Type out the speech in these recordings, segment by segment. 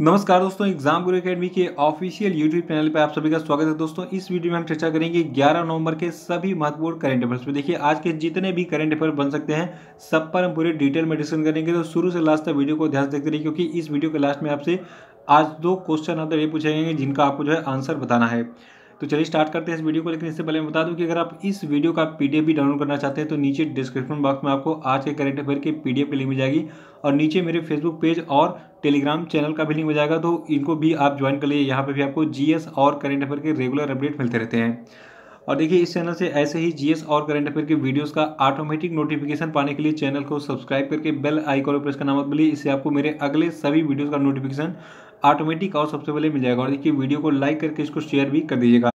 नमस्कार दोस्तों, एग्ज़ाम गुरु अकेडमी के ऑफिशियल यूट्यूब चैनल पर आप सभी का स्वागत है। दोस्तों, इस वीडियो में हम चर्चा करेंगे 11 नवंबर के सभी महत्वपूर्ण करंट अफेयर्स पे। देखिए, आज के जितने भी करंट अफेयर बन सकते हैं, सब पर हम पूरे डिटेल में डिस्कस करेंगे। तो शुरू से लास्ट तक वीडियो को ध्यान देखते रहिए, क्योंकि इस वीडियो के लास्ट में आपसे आज दो क्वेश्चन अंदर ये पूछे जाएँगे, जिनका आपको जो है आंसर बताना है। तो चलिए स्टार्ट करते हैं इस वीडियो को, लेकिन इससे पहले मैं बता दूँ कि अगर आप इस वीडियो का पीडीएफ भी डाउनलोड करना चाहते हैं तो नीचे डिस्क्रिप्शन बॉक्स में आपको आज के करेंट अफेयर की पीडीएफ की लिंक मिल जाएगी और नीचे मेरे फेसबुक पेज और टेलीग्राम चैनल का भी लिंक मिल जाएगा तो इनको भी आप ज्वाइन कर लिए यहाँ पर भी आपको जीएस और करेंट अफेयर के रेगुलर अपडेट मिलते रहते हैं। और देखिए, इस चैनल से ऐसे ही जीएस और करंट अफेयर के वीडियोस का ऑटोमेटिक नोटिफिकेशन पाने के लिए चैनल को सब्सक्राइब करके बेल आइकॉन पर प्रेस करना मत भूलिए। इससे आपको मेरे अगले सभी वीडियोस का नोटिफिकेशन ऑटोमेटिक और सबसे पहले मिल जाएगा। और देखिए वीडियो को लाइक करके इसको शेयर भी कर दीजिएगा।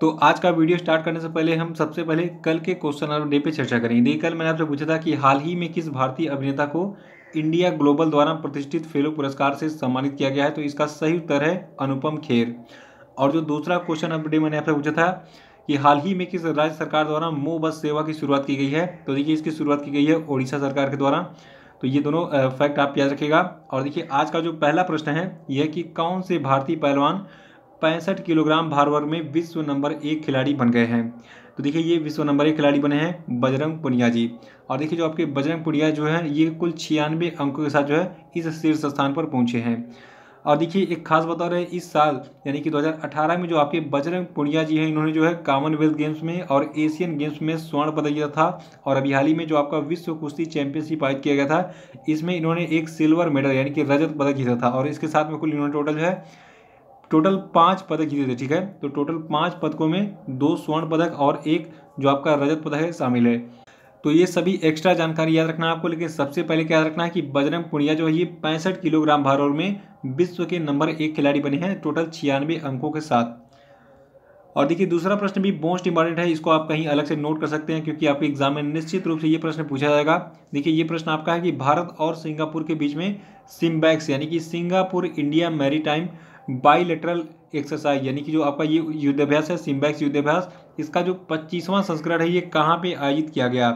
तो आज का वीडियो स्टार्ट करने से पहले हम सबसे पहले कल के क्वेश्चन ऑफ़ डे पे चर्चा करेंगे। देखिए, कल मैंने आपसे पूछा था कि हाल ही में किस भारतीय अभिनेता को इंडिया ग्लोबल द्वारा प्रतिष्ठित फेलो पुरस्कार से सम्मानित किया गया है? तो इसका सही उत्तर है अनुपम खेर। और जो दूसरा क्वेश्चन ऑफ़ डे मैंने आपसे पूछा था कि हाल ही में किस राज्य सरकार द्वारा मो बस सेवा की शुरुआत की गई है? तो देखिए, इसकी शुरुआत की गई है ओडिशा सरकार के द्वारा। तो ये दोनों फैक्ट आप याद रखेगा और देखिए, आज का जो पहला प्रश्न है यह कि कौन से भारतीय पहलवान पैंसठ किलोग्राम भार वर्ग में विश्व नंबर एक खिलाड़ी बन गए हैं? तो देखिए, ये विश्व नंबर एक खिलाड़ी बने हैं बजरंग पुनिया जी। और देखिए, जो आपके बजरंग पुनिया जो है, ये कुल छियानवे अंकों के साथ जो है, इस शीर्ष स्थान पर पहुँचे हैं। और देखिए, एक खास बता रहे इस साल, यानी कि 2018 में जो आपके बजरंग पुनिया जी हैं, इन्होंने जो है कॉमनवेल्थ गेम्स में और एशियन गेम्स में स्वर्ण पदक जीता था और अभी हाल ही में जो आपका विश्व कुश्ती चैंपियनशिप आयोजित किया गया था, इसमें इन्होंने एक सिल्वर मेडल, यानी कि रजत पदक जीता था और इसके साथ में कुल इन्होंने टोटल जो है, टोटल पाँच पदक जीते थे, ठीक है? तो टोटल पाँच पदकों में दो स्वर्ण पदक और एक जो आपका रजत पदक है, शामिल है। तो ये सभी एक्स्ट्रा जानकारी याद रखना आपको, लेकिन सबसे पहले क्या याद रखना है कि बजरंग पुनिया जो है, ये पैंसठ किलोग्राम भारोल में विश्व के नंबर एक खिलाड़ी बने हैं टोटल छियानवे अंकों के साथ। और देखिए, दूसरा प्रश्न भी मोस्ट इंपॉर्टेंट है, इसको आप कहीं अलग से नोट कर सकते हैं, क्योंकि आपके एग्ज़ाम में निश्चित रूप से ये प्रश्न पूछा जाएगा। देखिए, ये प्रश्न आपका है कि भारत और सिंगापुर के बीच में सिम्बैक्स यानी कि Singapore India maritime bilateral exercise यानी कि जो आपका ये युद्धाभ्यास है सिम्बैक्स युद्धाभ्यास, इसका जो पच्चीसवां संस्करण है, ये कहाँ पे आयोजित किया गया?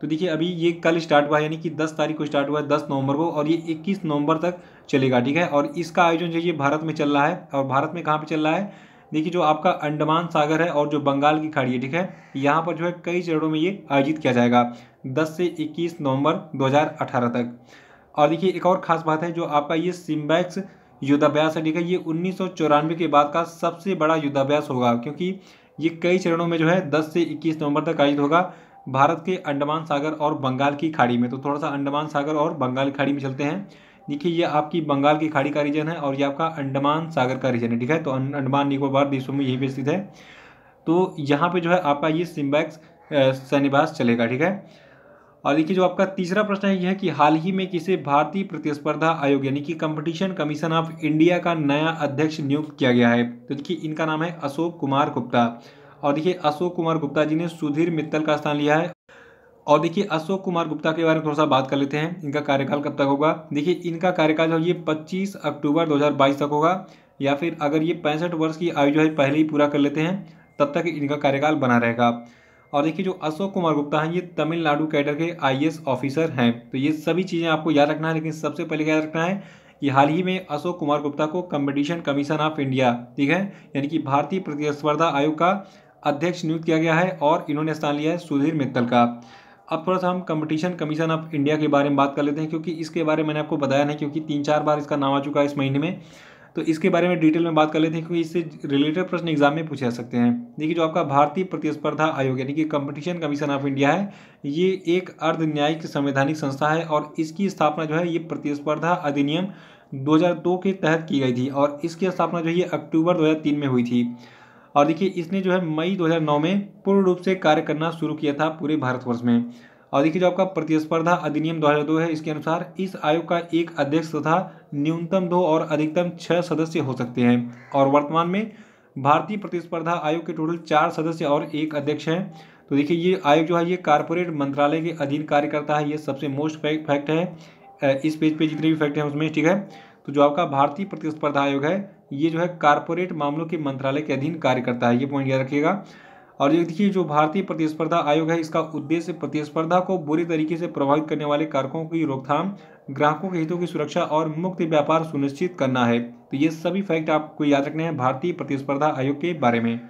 तो देखिए, अभी ये कल स्टार्ट हुआ है, यानी कि 10 तारीख को स्टार्ट हुआ है 10 नवंबर को, और ये 21 नवंबर तक चलेगा, ठीक है? और इसका आयोजन जो ये भारत में चल रहा है, और भारत में कहाँ पे चल रहा है? देखिए, जो आपका अंडमान सागर है, और जो बंगाल की खाड़ी है, ठीक है? यहाँ पर जो है, कई चरणों में ये आयोजित किया जाएगा, दस से इक्कीस नवंबर दो हज़ार अठारह तक। और देखिए, एक और खास बात है, जो आपका ये सिम्बैक्स युद्धाभ्यास है, ठीक है? ये उन्नीस सौ चौरानवे के बाद का सबसे बड़ा युद्धाभ्यास होगा, क्योंकि ये कई चरणों में जो है 10 से 21 नवंबर तक आयोजित होगा, भारत के अंडमान सागर और बंगाल की खाड़ी में। तो थोड़ा सा अंडमान सागर और बंगाल की खाड़ी में चलते हैं। देखिए, ये आपकी बंगाल की खाड़ी का रीजन है और ये आपका अंडमान सागर का रीजन है, ठीक है? तो अंडमान निकोबार देशों में यही पे स्थित है। तो यहाँ पे जो है आपका ये सिम्बैक्स सन्निवास चलेगा, ठीक है? और देखिए जो आपका तीसरा प्रश्न है, यह कि हाल ही में किसे भारतीय प्रतिस्पर्धा आयोग, यानी कि कंपटीशन कमीशन ऑफ़ इंडिया का नया अध्यक्ष नियुक्त किया गया है? तो देखिए, इनका नाम है अशोक कुमार गुप्ता। और देखिए, अशोक कुमार गुप्ता जी ने सुधीर मित्तल का स्थान लिया है। और देखिए, अशोक कुमार गुप्ता के बारे में थोड़ा सा बात कर लेते हैं। इनका कार्यकाल कब तक होगा? देखिए, इनका कार्यकाल जो ये 25 अक्टूबर 2022 तक होगा। या फिर अगर ये पैंसठ वर्ष की आयु जो है, पहले ही पूरा कर लेते हैं, तब तक इनका कार्यकाल बना रहेगा। और देखिए जो अशोक कुमार गुप्ता हैं, ये तमिलनाडु कैडर के आईएएस ऑफिसर हैं। तो ये सभी चीज़ें आपको याद रखना है, लेकिन सबसे पहले याद रखना है कि हाल ही में अशोक कुमार गुप्ता को कंपटीशन कमीशन ऑफ़ इंडिया, ठीक है? यानी कि भारतीय प्रतिस्पर्धा आयोग का अध्यक्ष नियुक्त किया गया है और इन्होंने स्थान लिया है सुधीर मित्तल का। अब थोड़ा सा हम कंपटीशन कमीशन ऑफ़ इंडिया के बारे में बात कर लेते हैं, क्योंकि इसके बारे में मैंने आपको बताया नहीं, क्योंकि तीन चार बार इसका नाम आ चुका है इस महीने में। तो इसके बारे में डिटेल में बात कर लेते हैं, क्योंकि इससे रिलेटेड प्रश्न एग्ज़ाम में पूछे जा सकते हैं। देखिए, जो आपका भारतीय प्रतिस्पर्धा आयोग, यानी कि कंपटीशन कमीशन ऑफ़ इंडिया है, ये एक अर्ध न्यायिक संवैधानिक संस्था है और इसकी स्थापना जो है, ये प्रतिस्पर्धा अधिनियम 2002 के तहत की गई थी और इसकी स्थापना जो है अक्टूबर 2003 में हुई थी। और देखिए, इसने जो है, मई 2009 में पूर्ण रूप से कार्य करना शुरू किया था पूरे भारतवर्ष में। और देखिए जो आपका प्रतिस्पर्धा अधिनियम 2002 है, इसके अनुसार इस आयोग का एक अध्यक्ष तथा न्यूनतम दो और अधिकतम छह सदस्य हो सकते हैं। और वर्तमान में भारतीय प्रतिस्पर्धा आयोग के टोटल चार सदस्य और एक अध्यक्ष हैं। तो देखिए ये आयोग जो है, ये कारपोरेट मंत्रालय के अधीन कार्य करता है, ये सबसे मोस्ट फैक्ट है। इस पेज पे जितने भी फैक्ट हैं उसमें, ठीक है? तो जो आपका भारतीय प्रतिस्पर्धा आयोग है, ये जो है कारपोरेट मामलों के मंत्रालय के अधीन कार्य करता है, ये पॉइंट याद रखिएगा। और ये देखिए, जो भारतीय प्रतिस्पर्धा आयोग है, इसका उद्देश्य प्रतिस्पर्धा को बुरी तरीके से प्रभावित करने वाले कारकों की रोकथाम, ग्राहकों के हितों की सुरक्षा और मुक्त व्यापार सुनिश्चित करना है। तो ये सभी फैक्ट आपको याद रखने हैं भारतीय प्रतिस्पर्धा आयोग के बारे में।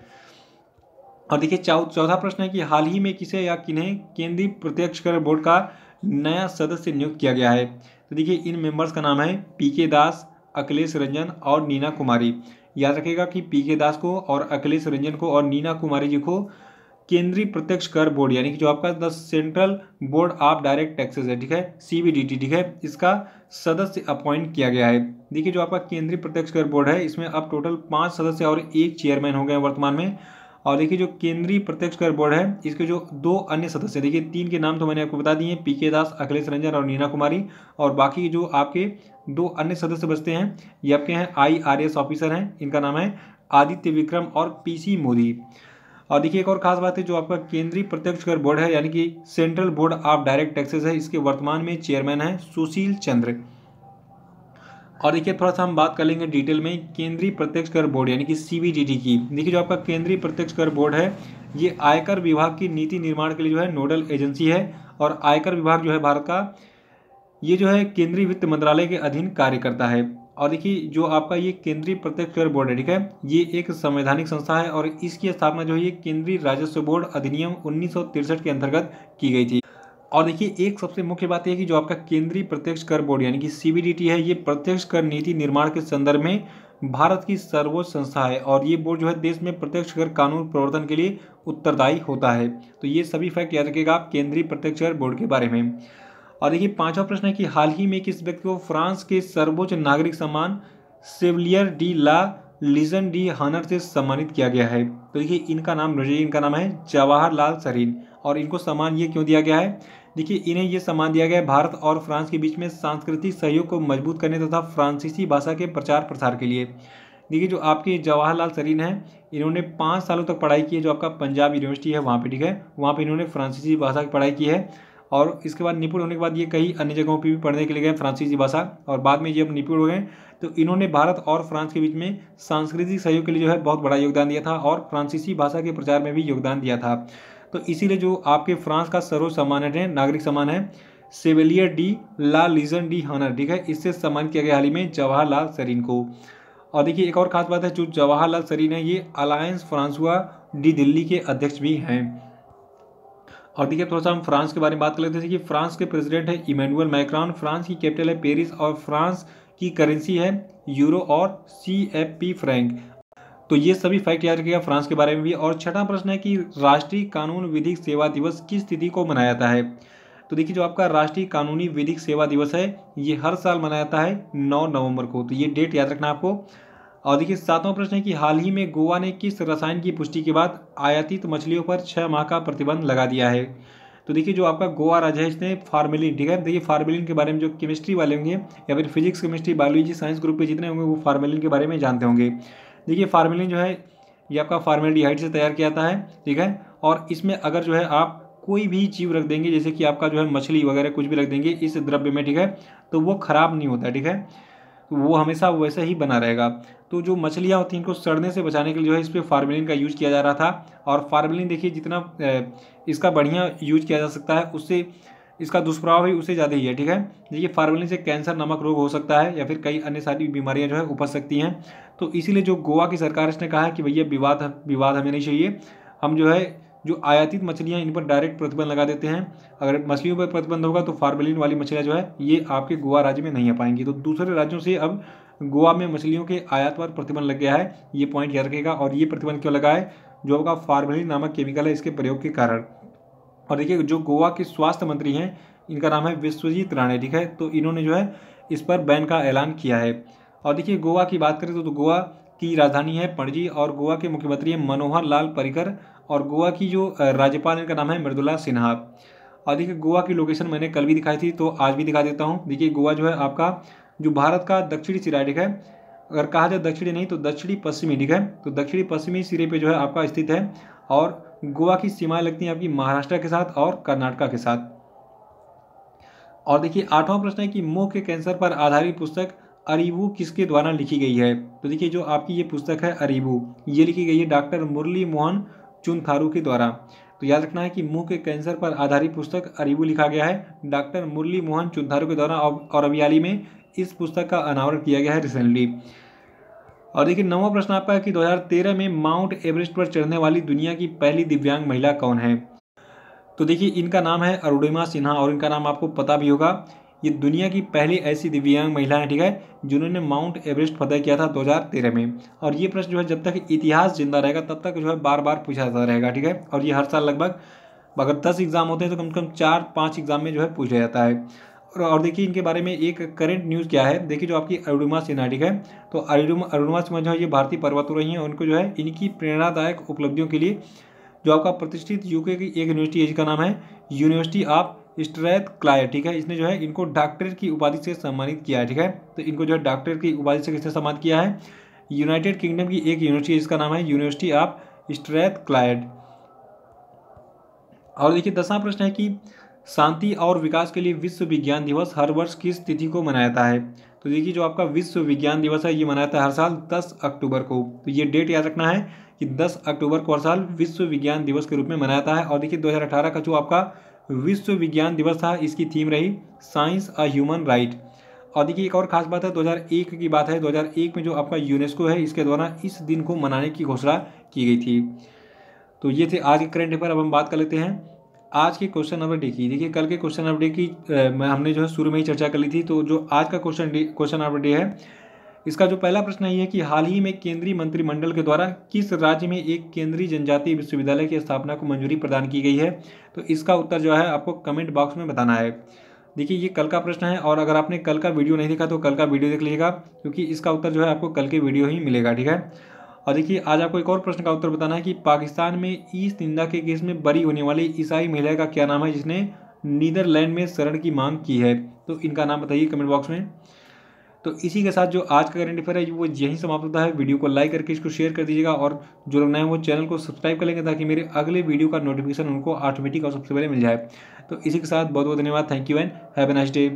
और देखिए चौथा प्रश्न है कि हाल ही में किसे या किन्हें केंद्रीय प्रत्यक्ष कर बोर्ड का नया सदस्य नियुक्त किया गया है? तो देखिए, इन मेंबर्स का नाम है पी के दास, अखिलेश रंजन और नीना कुमारी। याद रखेगा कि पी के दास को और अखिलेश रंजन को और नीना कुमारी जी को केंद्रीय प्रत्यक्ष कर बोर्ड, यानी कि जो आपका the central board of direct taxes है, ठीक है? सीबीडीटी ठीक है? इसका सदस्य अपॉइंट किया गया है। देखिए, जो आपका केंद्रीय प्रत्यक्ष कर बोर्ड है, इसमें अब टोटल पाँच सदस्य और एक चेयरमैन हो गए हैं वर्तमान में। और देखिए, जो केंद्रीय प्रत्यक्ष कर बोर्ड है, इसके जो दो अन्य सदस्य देखिए, तीन के नाम तो मैंने आपको बता दिए पी के दास, अखिलेश रंजन और नीना कुमारी। और बाकी जो आपके दो अन्य सदस्य बचते हैं। ये आपके हैं आई आर एस ऑफिसर हैं। इनका नाम है आदित्य विक्रम और पीसी मोदी। और देखिए एक और खास बात है जो आपका केंद्रीय प्रत्यक्ष कर बोर्ड है, यानी कि central board of direct taxes है। इसके वर्तमान में चेयरमैन है सुशील चंद्र। और देखिए थोड़ा सा हम बात कर लेंगे डिटेल में केंद्रीय प्रत्यक्ष कर बोर्ड, यानी कि सीबीडीटी की। देखिए जो आपका केंद्रीय प्रत्यक्ष कर बोर्ड है, ये आयकर विभाग की नीति निर्माण के लिए जो है नोडल एजेंसी है। और आयकर विभाग जो है भारत का ये जो है केंद्रीय वित्त मंत्रालय के अधीन कार्य करता है। और देखिए, जो आपका ये केंद्रीय प्रत्यक्ष कर बोर्ड है, ठीक है? ये एक संवैधानिक संस्था है और इसकी स्थापना जो है ये केंद्रीय राजस्व बोर्ड अधिनियम उन्नीस के अंतर्गत की गई थी। और देखिए, एक सबसे मुख्य बात यह कि जो आपका केंद्रीय प्रत्यक्ष कर बोर्ड यानी कि सीबीडीटी है, ये प्रत्यक्ष कर नीति निर्माण के संदर्भ में भारत की सर्वोच्च संस्था है और ये बोर्ड जो है देश में प्रत्यक्ष कर कानून प्रवर्तन के लिए उत्तरदायी होता है। तो ये सभी फैक्ट याद रखिएगा आप केंद्रीय प्रत्यक्ष कर बोर्ड के बारे में। और देखिए, पांचवा प्रश्न है कि हाल ही में किस व्यक्ति को फ्रांस के सर्वोच्च नागरिक सम्मान Chevalier de la Legion de honneur से सम्मानित किया गया है? तो देखिए, इनका नाम इनका नाम है जवाहरलाल सरीन और इनको सम्मान ये क्यों दिया गया है? देखिए, इन्हें ये सम्मान दिया गया है भारत और फ्रांस के बीच में सांस्कृतिक सहयोग को मज़बूत करने तथा फ्रांसीसी भाषा के प्रचार प्रसार के लिए। देखिए, जो आपके जवाहरलाल सरीन है, इन्होंने पाँच सालों तक पढ़ाई की है, जो आपका पंजाब यूनिवर्सिटी है, वहाँ पे, ठीक है? वहाँ पे इन्होंने फ्रांसीसी भाषा की पढ़ाई की है। और इसके बाद निपुण होने के बाद ये कई अन्य जगहों पर भी पढ़ने के लिए गए, फ्रांसीसी भाषा, और बाद में जब निपुण हो गए तो इन्होंने भारत और फ्रांस के बीच में सांस्कृतिक सहयोग के लिए जो है बहुत बड़ा योगदान दिया था और फ्रांसीसी भाषा के प्रचार में भी योगदान दिया था। तो इसीलिए जो आपके फ्रांस का सर्वोच्च सम्मान है, नागरिक सम्मान है, Chevalier de la Legion de honneur, ठीक है? इससे सम्मान किया गया हाल ही में जवाहरलाल सरीन को। और देखिए, एक और खास बात है, जो जवाहरलाल सरीन है, ये अलायंस फ्रांसुआ डी दिल्ली के अध्यक्ष भी हैं। और देखिए, थोड़ा सा हम फ्रांस के बारे में बात कर लेते हैं। कि फ्रांस के प्रेसिडेंट है इमेनुअल मैक्रान। फ्रांस की कैपिटल है पेरिस और फ्रांस की करेंसी है यूरो और सी एफ़ पी फ्रैंक। तो ये सभी फैक्ट याद रखिएगा फ्रांस के बारे में भी। और छठा प्रश्न है कि राष्ट्रीय कानून विधिक सेवा दिवस किस तिथि को मनाया जाता है? तो देखिए, जो आपका राष्ट्रीय कानूनी विधिक सेवा दिवस है, ये हर साल मनाया जाता है नौ नवंबर को। तो ये डेट याद रखना आपको। और देखिए, सातवां प्रश्न है कि हाल ही में गोवा ने किस रसायन की पुष्टि के बाद आयातित मछलियों पर छः माह का प्रतिबंध लगा दिया है? तो देखिए, जो आपका गोवा राज्य है, इसने फार्मेलिन, ठीक है? देखिए, फार्मेलिन के बारे में जो केमिस्ट्री वाले होंगे या फिर physics, chemistry, biology, science group के जितने होंगे, वो फार्मेलिन के बारे में जानते होंगे। देखिए, फार्मेलिन जो है, ये आपका फार्मेलिहाइड से तैयार किया जाता है, ठीक है? और इसमें अगर जो है, आप कोई भी जीव रख देंगे, जैसे कि आपका जो है, मछली वगैरह कुछ भी रख देंगे, इस द्रव्य में, ठीक है? तो वो ख़राब नहीं होता, ठीक है? वो हमेशा वैसा ही बना रहेगा। तो जो मछलियाँ होती हैं इनको सड़ने से बचाने के लिए जो है इस पर फार्मेलिन का यूज़ किया जा रहा था। और फार्मेलिन देखिए जितना इसका बढ़िया यूज़ किया जा सकता है, उससे, इसका दुष्प्रभाव भी उससे ज़्यादा ही है, ठीक है? देखिए, फार्मेलिन से कैंसर नामक रोग हो सकता है या फिर कई अन्य सारी बीमारियाँ जो है उपज सकती हैं। तो इसीलिए जो गोवा की सरकार इसने कहा है कि भैया, विवाद विवाद हमें नहीं चाहिए। हम जो है, जो आयातित मछलियाँ, इन पर डायरेक्ट प्रतिबंध लगा देते हैं। अगर मछलियों पर प्रतिबंध होगा तो फार्मेलिन वाली मछलियाँ जो है, ये आपके गोवा राज्य में नहीं आ पाएँगी। तो दूसरे राज्यों से अब गोवा में मछलियों के आयात पर प्रतिबंध लग गया है। ये पॉइंट याद रखेगा और ये प्रतिबंध क्यों लगा है? जो आपका फार्मेलिन नामक केमिकल है इसके प्रयोग के कारण। और देखिए जो गोवा के स्वास्थ्य मंत्री हैं इनका नाम है विश्वजीत राणे ठीक है? तो इन्होंने जो है इस पर बैन का ऐलान किया है। और देखिए गोवा की बात करें तो, तो गोवा की राजधानी है पणजी और गोवा के मुख्यमंत्री हैं मनोहर लाल परिकर और गोवा की जो राज्यपाल इनका नाम है मृदुला सिन्हा। और देखिए गोवा की लोकेशन मैंने कल भी दिखाई थी तो आज भी दिखा देता हूँ। देखिए गोवा जो है आपका जो भारत का दक्षिणी सिरा ठीक है। अगर कहा जाए दक्षिणी नहीं तो दक्षिणी पश्चिमी ठीक है। तो दक्षिणी पश्चिमी सिरे पे जो है आपका स्थित है और गोवा की सीमाएँ लगती हैं आपकी महाराष्ट्र के साथ और कर्नाटका के साथ। और देखिए, आठवां प्रश्न है कि मुँह के कैंसर पर आधारित पुस्तक अरीबू किसके द्वारा लिखी गई है? तो देखिए, जो आपकी ये पुस्तक है अरीबू ये लिखी गई है डॉक्टर मुरली मोहन चुनथारू के द्वारा। तो याद रखना है कि मुँह के कैंसर पर आधारित पुस्तक अरीबू लिखा गया है डॉक्टर मुरली मोहन चुनथारू के द्वारा और अबियाली में। इस पुस्तक का अनावरण किया गया है रिसेंटली और देखिए, नवा प्रश्न आपका है कि 2013 में माउंट एवरेस्ट पर चढ़ने वाली दुनिया की पहली दिव्यांग महिला कौन है? तो देखिए, इनका नाम है अरुणिमा सिन्हा और इनका नाम आपको पता भी होगा, ये दुनिया की पहली ऐसी दिव्यांग महिला है, ठीक है, जिन्होंने माउंट एवरेस्ट फतेह किया था 2013 में। और ये प्रश्न जो है, जब तक इतिहास ज़िंदा रहेगा, तब तक जो है बार बार पूछा जाता रहेगा, ठीक है, और ये हर साल लगभग, अगर दस एग्ज़ाम होते हैं तो कम से कम चार पाँच एग्ज़ाम में जो है, पूछा जाता है। और और देखिए इनके बारे में एक करंट न्यूज़ क्या है? देखिए जो आपकी अरुणिमा सिन्हा ठीक है तो अरुणिमा अरुणिमा सिन्हा जो है ये भारतीय पर्वत रही हैं, उनको जो है इनकी प्रेरणादायक उपलब्धियों के लिए जो आपका प्रतिष्ठित यूके की एक यूनिवर्सिटी है, जिसका नाम है यूनिवर्सिटी ऑफ़ स्ट्रैथ क्लायर ठीक है? इसने जो है इनको डॉक्टर की उपाधि से सम्मानित किया है, ठीक है? तो इनको जो है डॉक्टर की उपाधि से किसने सम्मानित किया है? यूनाइटेड किंगडम की एक यूनिवर्सिटी जिसका नाम है यूनिवर्सिटी ऑफ़ स्ट्रैथ क्लायड और देखिए दसवां प्रश्न है कि शांति और विकास के लिए विश्व विज्ञान दिवस हर वर्ष किस तिथि को मनाया है? तो देखिए, जो आपका विश्व विज्ञान दिवस है, ये मनाया है हर साल 10 अक्टूबर को। तो ये डेट याद रखना है कि 10 अक्टूबर को हर साल विश्व विज्ञान दिवस के रूप में मनाया जाता है। और देखिए 2018 का जो आपका विश्व विज्ञान दिवस था, इसकी थीम रही साइंस अ ह्यूमन राइट। और देखिए, एक और खास बात है 2001 की बात है। 2001 में जो आपका यूनेस्को है, इसके द्वारा इस दिन को मनाने की घोषणा की गई थी। तो ये थे आज के करंट अफेयर अब हम बात कर लेते हैं आज के क्वेश्चन नंबर डे की। देखिए, कल के क्वेश्चन नंबर डे की हमने जो है शुरू में ही चर्चा कर ली थी तो जो आज का question day question number day है, इसका जो पहला प्रश्न ये है कि हाल ही में केंद्रीय मंत्रिमंडल के द्वारा किस राज्य में एक केंद्रीय जनजातीय विश्वविद्यालय की स्थापना को मंजूरी प्रदान की गई है? तो इसका उत्तर जो है आपको कमेंट बॉक्स में बताना है। देखिए, ये कल का प्रश्न है, और अगर आपने कल का वीडियो नहीं देखा तो कल का वीडियो देख लीजिएगा, क्योंकि इसका उत्तर जो है आपको कल के वीडियो ही मिलेगा, ठीक है? और देखिए, आज आपको एक और प्रश्न का उत्तर बताना है कि पाकिस्तान में ईस्ट निंदा के केस में बरी होने वाली ईसाई महिला का क्या नाम है, जिसने नीदरलैंड में शरण की मांग की है? तो इनका नाम बताइए कमेंट बॉक्स में। तो इसी के साथ जो आज का करेंट अफेयर है, वो यहीं समाप्त होता है। वीडियो को लाइक करके इसको शेयर कर दीजिएगा और जो लोग नए वो चैनल को सब्सक्राइब कर लेंगे ताकि मेरे अगले वीडियो का नोटिफिकेशन उनको ऑटोमेटिक और सबसे पहले मिल जाए। तो इसी के साथ बहुत बहुत धन्यवाद। Thank you and have a nice day